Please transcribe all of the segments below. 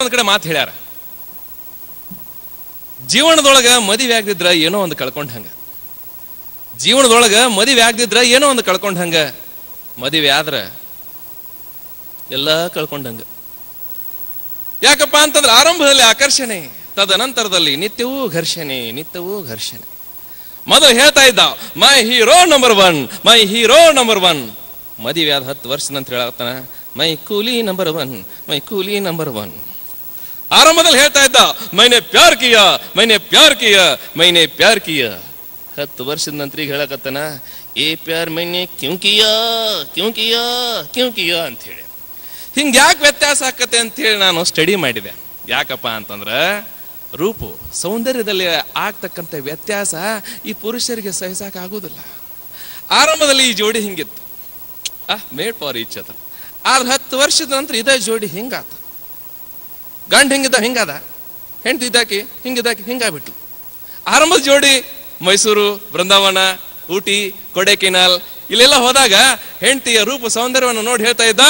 ಒಂದ್ ಕಡೆ ಮಾತು ಹೇಳ್ಯಾರ. ಜೀವನದೊಳಗ ಮದುವೆ ಆಗದಿದ್ರ ಏನೋ ಒಂದು ಕಳ್ಕೊಂಡ್ ಹಂಗ. ಜೀವನದೊಳಗ ಮದುವೆ ಆಗದಿದ್ರ ಏನೋ ಒಂದು ಕಳ್ಕೊಂಡ್ ಹಂಗ. ಮದುವೆ ಆದ್ರ ಎಲ್ಲ ಕಳ್ಕೊಂಡಂಗ ಯಾಕಪ್ಪ ಅಂತಂದ್ರೆ ಆರಂಭದಲ್ಲಿ ಆಕರ್ಷಣೆ, ತದನಂತರದಲ್ಲಿ ನಿತ್ಯವೂ ಘರ್ಷಣೆ ನಿತ್ಯವೂ ಘರ್ಷಣೆ. ಮದು ಹೇಳ್ತಾ ಇದ್ದ my hero number one my hero number one ಮದುವೆ ಆದ ಹತ್ತು ವರ್ಷ ನಂತರ ಹೇಳತ್ತಾನ ಮೈ ಕೂಲಿ ನಂಬರ್ ಒನ್ ಮೈ ಕೂಲಿ ನಂಬರ್ ಒನ್ ಆರಂಭದಲ್ಲಿ ಹೇಳ್ತಾ ಇದ್ದ, ಮೈನೆ ಪ್ಯಾರ್ ಕಿಯ, ಮೈನೆ ಪ್ಯಾರ್ ಕಿಯ, ಮೈನೆ ಪ್ಯಾರ್ ಕಿಯ. ಹತ್ತು ವರ್ಷದ ನಂತರ ಈಗ ಹೇಳಕತ್ತನ, ಏ ಪ್ಯಾರ್ ಮೈನೆ ಕ್ಯೂ ಕಿಯ ಕ್ಯೂ ಕಿಯ ಕ್ಯೂ ಕಿಯ ಅಂತ ಹೇಳಿ. ಹಿಂಗೆ ಯಾಕೆ ವ್ಯತ್ಯಾಸ ಆಕತ್ತೆ ಅಂತ ಹೇಳಿ ನಾನು ಸ್ಟಡಿ ಮಾಡಿದೆ. ಯಾಕಪ್ಪ ಅಂತಂದ್ರೆ, ರೂಪು, ಸೌಂದರ್ಯದಲ್ಲಿ ಆಗ್ತಕ್ಕಂಥ ವ್ಯತ್ಯಾಸ ಈ ಪುರುಷರಿಗೆ ಸಹಿಸಾಕ ಆಗೋದಿಲ್ಲ. ಆರಂಭದಲ್ಲಿ ಈ ಜೋಡಿ ಹಿಂಗಿತ್ತು. ಆ ಮೇಡ್ ಫಾರ್ ಈಚ್ ಅದರ್. ಆದ್ರೆ ಹತ್ತು ವರ್ಷದ ನಂತರ ಇದೇ ಜೋಡಿ ಹಿಂಗಾತ. ಗಂಡ ಹಿಂಗಿದ್ದ ಹಿಂಗಾದ. ಹೆಂಡತಿ ಇದ್ದಾಕಿ ಹಿಂಗಿದ್ದಾಕಿ ಹಿಂಗಾಗ್ಬಿಟ್ಟು ಆರಂಭದ ಜೋಡಿ ಮೈಸೂರು ಬೃಂದಾವನ ಊಟಿ, ಕೊಡೆಕೆನಾಲ್ ಇಲ್ಲೆಲ್ಲ ಹೋದಾಗ ಹೆಂಡತಿಯ ರೂಪ ಸೌಂದರ್ಯವನ್ನು ನೋಡಿ ಹೇಳ್ತಾ ಇದ್ದ,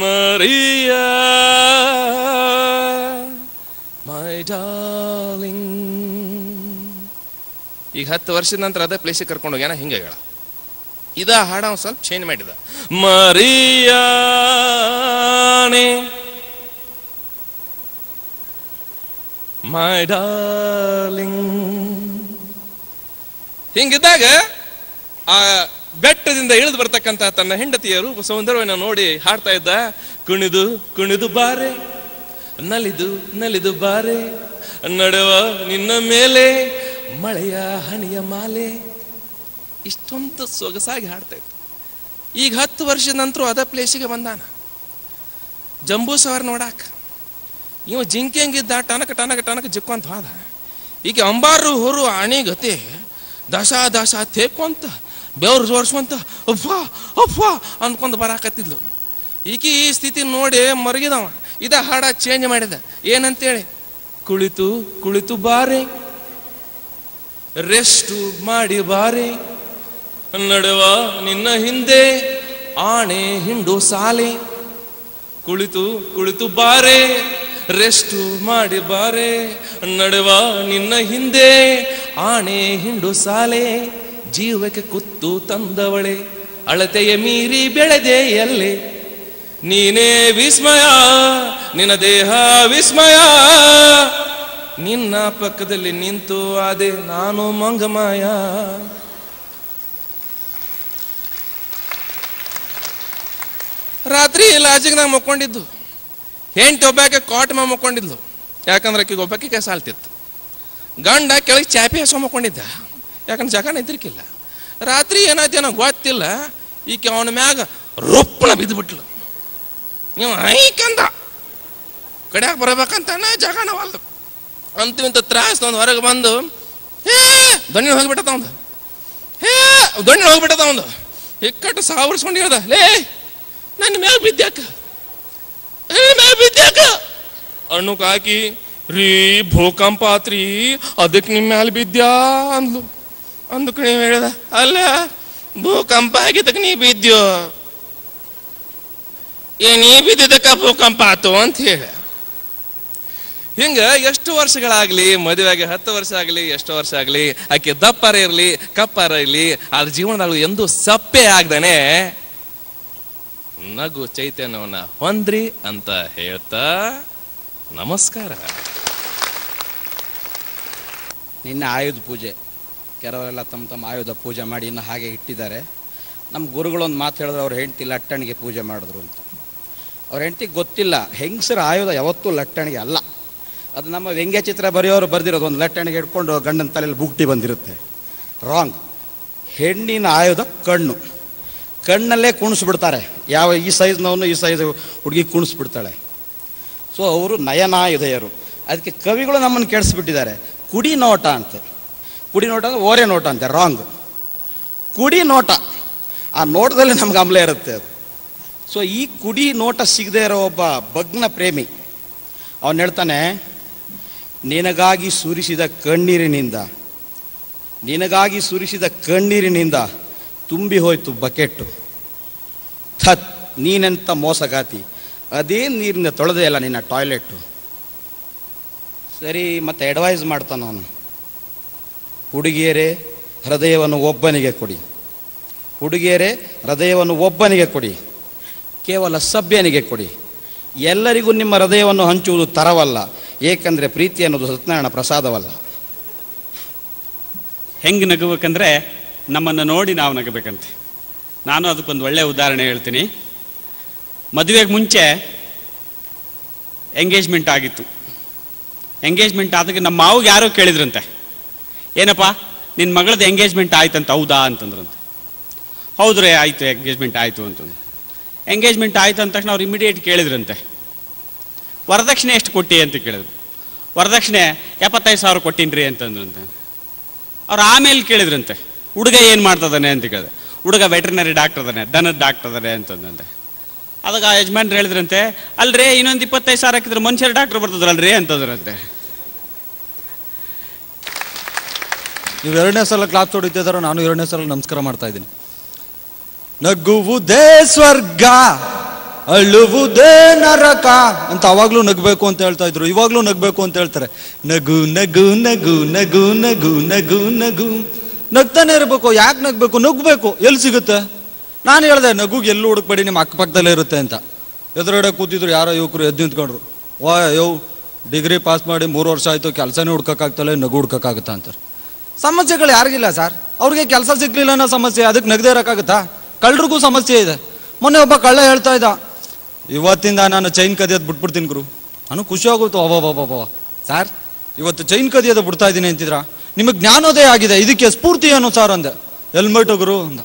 ಮರಿಯಾ, ಮೈ ಡಾರ್ಲಿಂಗ್. ಈಗ ಹತ್ತು ವರ್ಷದ ನಂತರ ಅದೇ ಪ್ಲೇಸಿಗೆ ಕರ್ಕೊಂಡು ಹೋಗ್ಯಾನ ಹಿಂಗೆ ಹೇಳ. ಇದ ಹಾಡ ಸ್ವಲ್ಪ ಚೇಂಜ್ ಮಾಡಿದ. ಮರಿಯಾನೆ ಮೈ ಡಾರ್ಲಿಂಗ್ ಹಿಂಗಿದ್ದಾಗ ಆ ಬೆಟ್ಟದಿಂದ ಇಳಿದು ಬರ್ತಕ್ಕಂಥ ತನ್ನ ಹೆಂಡತಿಯ ರೂಪ ಸೌಂದರ್ಯವನ್ನು ನೋಡಿ ಹಾಡ್ತಾ ಇದ್ದ, ಕುಣಿದು ಕುಣಿದು ಬಾರೆ, ನಲಿದು ನಲಿದು ಬಾರೆ, ನಡುವ ನಿನ್ನ ಮೇಲೆ ಮಳೆಯ ಹನಿಯ ಮಾಲೆ. ಇಷ್ಟೊಂದು ಸೊಗಸಾಗಿ ಹಾಡ್ತಾ ಇತ್ತು ಈಗ ಹತ್ತು ವರ್ಷದ ನಂತರ ಅದ ಪ್ಲೇಸಿಗೆ ಬಂದಾನ. ಜಂಬೂ ಸವಾರ್ ನೋಡಾಕ. ಇವ ಜಿಂಕೆ ಹಂಗಿದ್ದ, ಟನಕ ಟನಕ ಟನಕ ಜಿಕ್ಕೊಂತ ಹೋದ. ಈಗ ಅಂಬಾರು, ಹೊರು, ಆಣೆ ಗತೆ ದಶ ದಶ ತೇಕೊಂತ ಬೆವ್ರು ಜೋಡಿಸ್ಕೊಂತ, ಅಪ್ಪ ಅಪ್ಪ ಅನ್ಕೊಂಡು ಬರಾಕತ್ತಿದ್ಲು. ಈಕಿ ಈ ಸ್ಥಿತಿ ನೋಡಿ ಮರಗಿದವ. ಇದ ಹಾಡ ಚೇಂಜ್ ಮಾಡಿದ. ಏನಂತೇಳಿ? ಕುಳಿತು ಕುಳಿತು ಬಾರೆ ರೆಸ್ಟು ಮಾಡಿ ಬಾರೆ, ನಡುವ ನಿನ್ನ ಹಿಂದೆ, ಆಣೆ ಹಿಂಡು ಸಾಲೆ, ಕುಳಿತು ಕುಳಿತು ಬಾರೆ ರೆಸ್ಟು ಮಾಡಿ ಬಾರೆ ನಡುವ ನಿನ್ನ ಹಿಂದೆ ಆಣೆ ಹಿಂಡು ಸಾಲೆ ಜೀವಕ್ಕೆ ಕುತ್ತು ತಂದವಳೆ ಅಳತೆಯ ಮೀರಿ ಬೆಳೆದೆ ಎಲ್ಲಿ ನೀನೇ ವಿಸ್ಮಯ ನಿನ್ನ ದೇಹ ವಿಸ್ಮಯ ನಿನ್ನ ಪಕ್ಕದಲ್ಲಿ ನಿಂತು ಆದೆ ನಾನು ಮಂಗಮಾಯ ರಾತ್ರಿ ಲಾಜಿಗೆ ನಾ ಮಕ್ಕೊಂಡಿದ್ದು ಹೆಂಡತಿ ಒಬ್ಬಾಕೆ ಕಾಟ್ ಮಕ್ಕೊಂಡಿದ್ಲು. ಯಾಕಂದ್ರೆ ಆಕಿಗೆ ಒಬ್ಬಾಕೆ ಕೆಸ ಆಲ್ತಿತ್ತು ಗಂಡ ಕೆಳಗೆ ಚಾಪಿ ಹೆಸ ಮಾಕೊಂಡಿದ್ದ ಯಾಕಂದ್ರೆ ಜಗನ ಇದ್ರಿಕಿಲ್ಲ ರಾತ್ರಿ ಏನಾಯ್ತು ಏನೋ ಗೊತ್ತಿಲ್ಲ. ಈಕೆ ಅವನ ಮ್ಯಾಗ ರೊಪ್ಪಣ ಬಿದ್ದುಬಿಟ್ಲು ನೀವು ಐಕಂದ. ಕಡೆಯಾಗ ಬರ್ಬೇಕಂತಾನ ಜಗನ ವಾಲ್ದು ಅಂತಿಂತ ತ್ರಾಸ ಒಂದು ಹೊರಗೆ ಬಂದು, ಹೇ ದೊಣ್ಣೆ ಹೋಗ್ಬಿಟ್ಟದ ಒಂದು ಹೇ ದೊಣ್ಣೆ ಹೋಗ್ಬಿಟ್ಟದ ಒಂದು ಇಕ್ಕಟ್ಟು ಸಾವರ್ಸ್ಕೊಂಡು ಲೇ, ನನ್ನ ಮ್ಯಾಗ ಬಿದ್ದ್ಯಾಕ? ನನ್ನ ಮ್ಯಾಗ ಬಿದ್ದ್ಯಾಕ ಅಣ್ಣಕ್ ಹಾಕಿ ರೀ ಭೂಕಂಪ ಆತ್ರಿ ಅದಕ್ಕೆ ನಿಮ್ಮ ಮ್ಯಾಲ ಬಿದ್ದ್ಯಾ ಅಂದ್ಲು. ಅಂದಕ್ಕೆ ನೀವು ಹೇಳ್ದ ಅಲ್ಲ ಭೂಕಂಪ ಆಗಿದ್ದಕ್ಕೆ ನೀ ಬಿದ್ದ್ಯೋ ಏ ನೀ ಬಿದ್ದಿದ್ದಕ್ಕ ಭೂಕಂಪ ಆತು ಅಂತ ಹೇಳಿ. ಹಿಂಗ ಎಷ್ಟು ವರ್ಷಗಳಾಗ್ಲಿ ಮದುವೆಗೆ ಹತ್ತು ವರ್ಷ ಆಗಲಿ ಎಷ್ಟು ವರ್ಷ ಆಗಲಿ ಆಕೆ ದಪ್ಪರ ಇರಲಿ ಕಪ್ಪಾರ ಇರಲಿ ಅದ್ರ ಜೀವನದಾಗ ಎಂದೂ ಸಪ್ಪೆ ಆಗ್ದಾನೆ. ನಗು ಚೈತನ್ಯವನ್ನ ಹೊಂದ್ರಿ ಅಂತ ಹೇಳ್ತಾ ನಮಸ್ಕಾರ. ನಿನ್ನೆ ಆಯುಧ ಪೂಜೆ, ಕೆಲವರೆಲ್ಲ ತಮ್ಮ ತಮ್ಮ ಆಯುಧ ಪೂಜೆ ಮಾಡಿ ಇನ್ನು ಹಾಗೆ ಇಟ್ಟಿದ್ದಾರೆ. ನಮ್ಮ ಗುರುಗಳೊಂದು ಮಾತು ಹೇಳಿದ್ರೆ, ಅವ್ರ ಹೆಂಡತಿ ಲಟ್ಟಣಿಗೆ ಪೂಜೆ ಮಾಡಿದ್ರು ಅಂತ. ಅವ್ರ ಹೆಂಡ್ತಿ ಗೊತ್ತಿಲ್ಲ, ಹೆಂಗಸರ ಆಯುಧ ಯಾವತ್ತೂ ಲಟ್ಟಣಿಗೆ ಅಲ್ಲ. ಅದು ನಮ್ಮ ವ್ಯಂಗ್ಯ ಚಿತ್ರ ಬರೆಯೋರು ಬರೆದಿರೋದು, ಒಂದು ಲಟ್ಟಣಿಗೆ ಇಟ್ಕೊಂಡು ಗಂಡನ ತಲೆಯಲ್ಲಿ ಬುಗ್ಟಿ ಬಂದಿರುತ್ತೆ. ರಾಂಗ್ ಹೆಣ್ಣಿನ ಆಯುಧ ಕಣ್ಣು. ಕಣ್ಣಲ್ಲೇ ಕುಣಿಸ್ಬಿಡ್ತಾರೆ. ಯಾವ ಈ ಸೈಜ್ನವನು ಈ ಸೈಜ್ ಹುಡುಗಿ ಕುಣಿಸ್ಬಿಡ್ತಾಳೆ. ಸೊ ಅವರು ನಯನಾಯುಧೆಯರು. ಅದಕ್ಕೆ ಕವಿಗಳು ನಮ್ಮನ್ನು ಕೆಡಿಸ್ಬಿಟ್ಟಿದ್ದಾರೆ ಕುಡಿ ನೋಟ ಅಂತೆ. ಕುಡಿ ನೋಟ ಅಂದರೆ ಓರೆ ನೋಟ ಅಂತೆ ರಾಂಗ್ ಕುಡಿ ನೋಟ. ಆ ನೋಟದಲ್ಲಿ ನಮ್ಗೆ ಅಮಲೆ ಇರುತ್ತೆ ಅದು. ಸೊ ಈ ಕುಡಿ ನೋಟ ಸಿಗದೆ ಇರೋ ಒಬ್ಬ ಭಗ್ನ ಪ್ರೇಮಿ. ಅವನು ಹೇಳ್ತಾನೆ, ನಿನಗಾಗಿ ಸುರಿಸಿದ ಕಣ್ಣೀರಿನಿಂದ, ನಿನಗಾಗಿ ಸುರಿಸಿದ ಕಣ್ಣೀರಿನಿಂದ ತುಂಬಿ ಹೋಯ್ತು ಬಕೆಟ್ಟು ಥತ್ ನೀನೆಂಥ ಮೋಸಗಾತಿ. ಅದೇ ನೀರಿನ ತೊಳೆದೇ ಇಲ್ಲ ನಿನ್ನ ಟಾಯ್ಲೆಟ್ಟು ಸರಿ, ಮತ್ತೆ ಅಡ್ವೈಸ್ ಮಾಡ್ತಾನ ಅವನು ಹುಡುಗಿಯರೇ, ಹೃದಯವನ್ನು ಒಬ್ಬನಿಗೆ ಕೊಡಿ. ಹುಡುಗಿಯರೇ, ಹೃದಯವನ್ನು ಒಬ್ಬನಿಗೆ ಕೊಡಿ. ಕೇವಲ ಸಭ್ಯನಿಗೆ ಕೊಡಿ. ಎಲ್ಲರಿಗೂ ನಿಮ್ಮ ಹೃದಯವನ್ನು ಹಂಚುವುದು ತರವಲ್ಲ. ಏಕೆಂದರೆ ಪ್ರೀತಿ ಅನ್ನೋದು ಸತ್ಯನಾರಾಯಣ ಪ್ರಸಾದವಲ್ಲ. ಹೆಂಗೆ ನಗಬೇಕಂದ್ರೆ ನಮ್ಮನ್ನು ನೋಡಿ ನಾವು ನಗಬೇಕಂತೆ. ನಾನು ಅದಕ್ಕೊಂದು ಒಳ್ಳೆಯ ಉದಾಹರಣೆ ಹೇಳ್ತೀನಿ. ಮದುವೆಗೆ ಮುಂಚೆ ಎಂಗೇಜ್ಮೆಂಟ್ ಆಗಿತ್ತು. ಎಂಗೇಜ್ಮೆಂಟ್ ಆದಾಗ ನಮ್ಮ ಮಾವಿಗೆ ಯಾರೋ ಕೇಳಿದ್ರಂತೆ. ಏನಪ್ಪ ನಿನ್ನ ಮಗಳದ್ದು ಎಂಗೇಜ್ಮೆಂಟ್ ಆಯ್ತಂತ, ಹೌದಾ ಅಂತಂದ್ರಂತೆ. ಹೌದ್ರೆ ಆಯಿತು ಎಂಗೇಜ್ಮೆಂಟ್ ಆಯಿತು ಅಂತಂದು. ಎಂಗೇಜ್ಮೆಂಟ್ ಆಯಿತು ಅಂದ ತಕ್ಷಣ ಅವ್ರು ಇಮಿಡಿಯೇಟ್ ಕೇಳಿದ್ರಂತೆ. ವರದಕ್ಷಿಣೆ ಎಷ್ಟು ಕೊಟ್ಟಿ ಅಂತ ಕೇಳಿದ್ರು. ವರದಕ್ಷಿಣೆ ಎಪ್ಪತ್ತೈದು ಸಾವಿರ ಕೊಟ್ಟಿನ್ರಿ ಅಂತಂದ್ರಂತೆ. ಅವ್ರು ಆಮೇಲೆ ಕೇಳಿದ್ರಂತೆ. ಹುಡುಗ ಏನು ಮಾಡ್ತದಾನೆ ಅಂತ ಕೇಳಿದೆ. ಹುಡುಗ ವೆಟರ್ನರಿ ಡಾಕ್ಟರ್ ಅದಾನೆ, ದನದ ಡಾಕ್ಟರ್ ಅದಾನೆ ಅಂತಂದಂತೆ. ಅದಕ್ಕೆ ಆ ಯಜಮಾನ್ರು ಹೇಳಿದ್ರಂತೆ, ಅಲ್ರಿ ಇನ್ನೊಂದು ಇಪ್ಪತ್ತೈದು ಸಾವಿರ ಹಾಕಿದ್ರೆ ಮನುಷ್ಯರ ಡಾಕ್ಟರ್ ಬರ್ತದ್ರಲ್ರಿ ಅಂತಂದ್ರಂತೆ. ನೀವು ಎರಡನೇ ಸಲ ಕ್ಲಾಸ್ ಹೊಡಿತಿದಾರೋ ನಾನು ಎರಡನೇ ಸಲ ನಮಸ್ಕಾರ ಮಾಡ್ತಾ ಇದ್ದೀನಿ. ನಗುವುದೇ ಸ್ವರ್ಗ, ಅಳುವುದೇ ನರಕ ಅಂತ ಅವಾಗ್ಲೂ ನಗಬೇಕು ಅಂತ ಹೇಳ್ತಾ ಇದ್ರು. ಇವಾಗ್ಲೂ ನಗಬೇಕು ಅಂತ ಹೇಳ್ತಾರೆ. ನಗು ನಗು ನಗು ನಗು ನಗು ನಗು ನಗು. ನಗ್ತಾನೆ ಇರಬೇಕು, ಯಾಕೆ ನಗ್ಬೇಕು ನಗ್ಬೇಕು, ಎಲ್ಲಿ ಸಿಗುತ್ತೆ? ನಾನು ಹೇಳ್ದೆ, ನಗುಗೆ ಎಲ್ಲೂ ಹುಡುಕ್ಬೇಡಿ, ನಿಮ್ಮ ಅಕ್ಕಪಕ್ಕದಲ್ಲೇ ಇರುತ್ತೆ ಅಂತ. ಎದುರುಗಡೆ ಕೂತಿದ್ರು, ಯಾರೋ ಯುವಕರು ಎದ್ದು ನಿಂತ್ಕೊಂಡ್ರು. ವಾ ಯೋ ಡಿಗ್ರಿ ಪಾಸ್ ಮಾಡಿ ಮೂರು ವರ್ಷ ಆಯಿತು, ಕೆಲಸನೇ ಹುಡ್ಕೋಕ್ಕಾಗ್ತಲ್ಲ ನಗು ಹುಡ್ಕಕ್ಕಾಗುತ್ತಾ ಅಂತಾರೆ. ಸಮಸ್ಯೆಗಳು ಯಾರಿಗಿಲ್ಲ ಸರ್? ಅವ್ರಿಗೆ ಕೆಲಸ ಸಿಗ್ಲಿಲ್ಲ ಅನ್ನೋ ಸಮಸ್ಯೆ, ಅದಕ್ಕೆ ನಗದೇ ಇರೋಕ್ಕಾಗುತ್ತಾ? ಕಳ್ಳರಿಗೂ ಸಮಸ್ಯೆ ಇದೆ. ಮೊನ್ನೆ ಒಬ್ಬ ಕಳ್ಳ ಹೇಳ್ತಾ ಇದ್ದ, ಇವತ್ತಿಂದ ನಾನು ಚೈನ್ ಕದಿಯೋದು ಬಿಟ್ಬಿಡ್ತೀನಿ ಗುರು. ನಾನು ಖುಷಿ ಆಗುತ್ತೆ ಅವ ಸರ್, ಇವತ್ತು ಚೈನ್ ಕದಿಯೋದು ಬಿಡ್ತಾ ಇದ್ದೀನಿ ಅಂತಿದ್ರ? ನಿಮಗೆ ಜ್ಞಾನೋದಯ ಆಗಿದೆ, ಇದಕ್ಕೆ ಸ್ಫೂರ್ತಿ ಏನು ಸರ್ ಅಂದೆ. ಹೆಲ್ಮೆಟ್ ಗುರು ಅಂದ.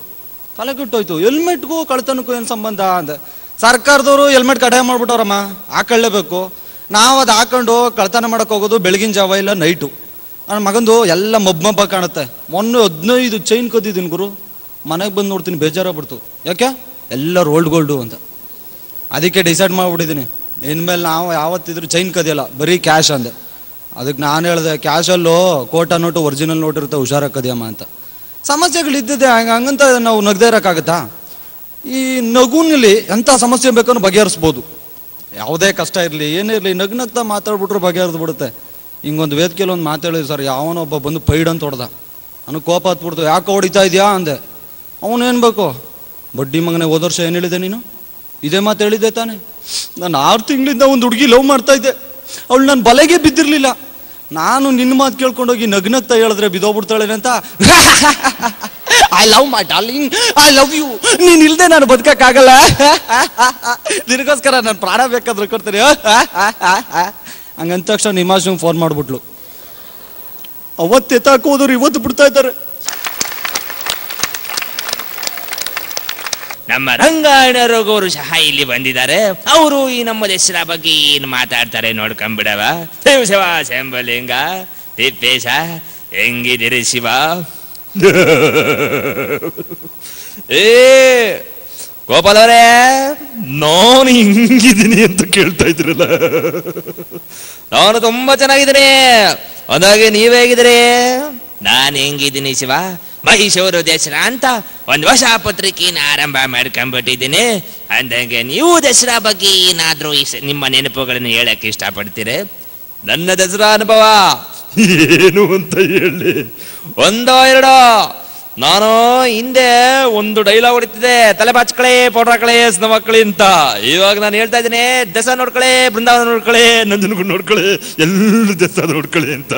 ತಲೆ ಕೆಟ್ಟೋಯ್ತು. ಹೆಲ್ಮೆಟ್ಗೂ ಕಳ್ತನಕ್ಕೂ ಏನು ಸಂಬಂಧ ಅಂದೆ. ಸರ್ಕಾರದವರು ಹೆಲ್ಮೆಟ್ ಕಡ್ಡಾಯ ಮಾಡ್ಬಿಟ್ಟವ್ರಮ್ಮ, ಹಾಕೊಳ್ಳೇಬೇಕು. ನಾವು ಅದು ಹಾಕೊಂಡು ಕಳ್ತನ ಮಾಡಕ್ಕೆ ಹೋಗೋದು ಬೆಳಗಿನ ಜಾವ ಇಲ್ಲ, ನೈಟು. ನನ್ನ ಮಗಂದು ಎಲ್ಲ ಮಬ್ಬ ಮಬ್ಬ ಕಾಣುತ್ತೆ. ಮೊನ್ನೆ ಹದಿನೈದು ಚೈನ್ ಕದ್ದಿದ್ದೀನಿ ಗುರು. ಮನೆಗೆ ಬಂದು ನೋಡ್ತೀನಿ, ಬೇಜಾರಾಗ್ಬಿಡ್ತು. ಯಾಕೆ? ಎಲ್ಲ ರೋಲ್ಡ್ ಗೋಲ್ಡು ಅಂತ ಅದಕ್ಕೆ ಡಿಸೈಡ್ ಮಾಡಿಬಿಟ್ಟಿದ್ದೀನಿ. ಇನ್ಮೇಲೆ ನಾವು ಯಾವತ್ತಿದ್ರು ಚೈನ್ ಕದಿಯಲ್ಲ, ಬರೀ ಕ್ಯಾಶ್ ಅಂದೆ. ಅದಕ್ಕೆ ನಾನು ಹೇಳಿದೆ ಕ್ಯಾಶಲ್ಲೂ ಕೋಟ ನೋಟು ಒರಿಜಿನಲ್ ನೋಟ್ ಇರುತ್ತೆ ಹುಷಾರಾಗದಿಯಮ್ಮ ಅಂತ. ಸಮಸ್ಯೆಗಳು ಇದ್ದಿದೆ ಹಂಗೆ, ಹಂಗಂತ ನಾವು ನಗದೇ ಇರೋಕ್ಕಾಗತ್ತಾ? ಈ ನಗುನಲ್ಲಿ ಎಂಥ ಸಮಸ್ಯೆ ಬೇಕನ್ನು ಬಗೆಹರಿಸ್ಬೋದು. ಯಾವುದೇ ಕಷ್ಟ ಇರಲಿ, ಏನೇ ಇರಲಿ ನಗ್ ನಗ್ತಾ ಮಾತಾಡ್ಬಿಟ್ರೆ ಬಗೆಹರಿದು ಬಿಡುತ್ತೆ. ಹಿಂಗೊಂದು ವೇದಿಕೆಯಲ್ಲಿ ಒಂದು ಮಾತಾಡಿದ್ರು ಸರ್ ಯಾವನೊಬ್ಬ ಬಂದು ಪೈಡ್ ಅಂತ ಹೊಡೆದ. ನನಗೆ ಕೋಪ ಹತ್ಬಿಡ್ತು, ಯಾಕೆ ಹೊಡಿತಾ ಇದೆಯಾ? ಅಂದೆ. ಅವನೇನು ಬೇಕು? ಬಡ್ಡಿ ಮಗನೆ, ಹೋದ ವರ್ಷ ಏನು ಹೇಳಿದೆ ನೀನು? ಇದೇ ಮಾತು ಹೇಳಿದ್ದೆ ತಾನೆ. ನಾನು ಆರು ತಿಂಗಳಿಂದ ಒಂದು ಹುಡುಗಿ ಲವ್ ಮಾಡ್ತಾ ಇದ್ದೆ. ಅವಳು ನನ್ನ ಬಲೆಗೆ ಬಿದ್ದಿರಲಿಲ್ಲ. ನಾನು ನಿನ್ನ ಮಾತು ಕೇಳ್ಕೊಂಡೋಗಿ ನಗ್ನಗ್ತಾ ಹೇಳಿದ್ರೆ ಬಿದೋಗ್ಬಿಡ್ತಾಳೆ ಅಂತ. I love my darling I love you ನೀನು ಇಲ್ಲದೆ ನಾನು ಬದುಕಕ್ಕಾಗಲ್ಲ. ನಿನಗೋಸ್ಕರ ನಾನು ಪ್ರಾಣ ಬೇಕಾದ್ರೆ ಕೊಡ್ತೀನಿ. ಹಂಗಂತ ತಕ್ಷಣ ಫೋನ್ ಮಾಡ್ಬಿಟ್ಲು. ಅವತ್ತು ಎತ್ತಾಕೋದ್ರು ಇವತ್ತು ಬಿಡ್ತಾ ಇದ್ದಾರೆ. ನಮ್ಮ ರಂಗಾಯಣ ರಘುವರು ಸಹ ಇಲ್ಲಿ ಬಂದಿದ್ದಾರೆ. ಅವರು ಈ ನಮ್ಮ ದೇಶದ ಬಗ್ಗೆ ಏನು ಮಾತಾಡ್ತಾರೆ ನೋಡ್ಕೊಂಬಿಡವ ಶಿವ ಶಿವ ಶಂಭಲಿಂಗ ತಿಪ್ಪೇಶ ಹೆಂಗಿದಿರಿ ಶಿವ? ಏ ಗೋಪಾಲ್ ಅವರೇ ನಾನು ಹಿಂಗಿದ್ದೀನಿ ಅಂತ ಕೇಳ್ತಾ ಇದ್ರಲ್ಲ. ನಾನು ತುಂಬಾ ಚೆನ್ನಾಗಿದ್ದೀನಿ. ಅದಾಗೆ ನೀವೇ ಹೇಗಿದ್ದೀರಿ? ನಾನು ಹೆಂಗಿದ್ದೀನಿ ಶಿವ? ಮೈಸೂರು ದಸರಾ ಅಂತ ಒಂದು ಹೊಸ ಪತ್ರಿಕೆನ ಆರಂಭ ಮಾಡ್ಕೊಂಡ್ಬಿಟ್ಟಿದ್ದೀನಿ ಅಂದಂಗೆ ನೀವು ದಸರಾ ಬಗ್ಗೆ ಏನಾದರೂ ನಿಮ್ಮ ನೆನಪುಗಳನ್ನು ಹೇಳಕ್ಕೆ ಇಷ್ಟಪಡ್ತೀರಿ? ನನ್ನ ದಸರಾ ಅನುಭವ? ಏನು ಅಂತ ಹೇಳಿ. ಒಂದೋ ಎರಡೋ. ನಾನು ಹಿಂದೆ ಒಂದು ಡೈಲಾಗ್ ಹೊಡಿತಿದೆ ತಲೆ ಬಾಚ್ಕಳೆ ಪೌಡ್ರ್ ಹಾಕಳೆ ಸ್ನ ಮಕ್ಕಳಿ ಅಂತ. ಇವಾಗ ನಾನು ಹೇಳ್ತಾ ಇದ್ದೀನಿ, ದಸರಾ ನೋಡ್ಕಳೆ, ಬೃಂದಾವನ ನೋಡ್ಕಳೆ, ನಂಜನಗೂಡು ನೋಡ್ಕಳೆ ಎಲ್ಲರೂ ದಸರಾ ನೋಡ್ಕಳೆ ಅಂತ.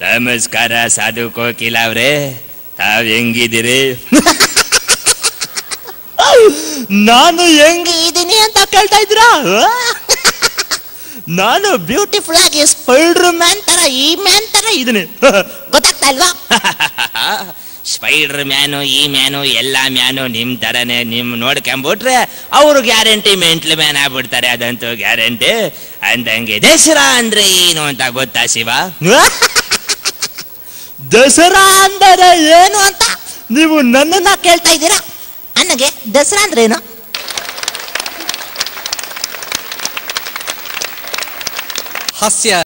ನಮಸ್ಕಾರ ಸಾಧು ಕೋಕಿಲ ಅವ್ರೆ ತಾವ್ ಹೆಂಗಿದ್ದೀರಿ? ನಾನು ಹೆಂಗಿದ್ದೀನಿ ಅಂತ ಕೇಳ್ತಾ ಇದ್ರ ನಾನು ಬ್ಯೂಟಿಫುಲ್ ಆಗಿ ಸ್ಪೈಡರ್ ಮ್ಯಾನ್ ತರ ಈ ಮ್ಯಾನ್ ತರ ಇದೀನಿ ಗೊತ್ತಾಗ್ತಾ ಇಲ್ವಾ? ಸ್ಪೈಡರ್ ಮ್ಯಾನು ಈ ಮ್ಯಾನು ಎಲ್ಲ ಮ್ಯಾನು ನಿಮ್ಮ ತರನೇ ನಿಮ್ ನೋಡ್ಕೊಂಬಿಟ್ರೆ ಅವರು ಗ್ಯಾರಂಟಿ ಮೆಂಟ್ಲ್ ಮ್ಯಾನ್ ಆಗ್ಬಿಡ್ತಾರೆ ಅದಂತೂ ಗ್ಯಾರಂಟಿ. ಅಂದಂಗೆ ದಸರಾ ಅಂದ್ರೆ ಏನು ಅಂತ ಗೊತ್ತಾ ಶಿವ? ದಸರಾ ಅಂದರೆ ಏನು ಅಂತ ನೀವು ನನ್ನನ್ನ ಕೇಳ್ತಾ ಇದ್ದೀರಾ? ಅನ್ನಗೆ ದಸರಾ ಅಂದ್ರೆ ಏನು? ಹಾಸ್ಯ.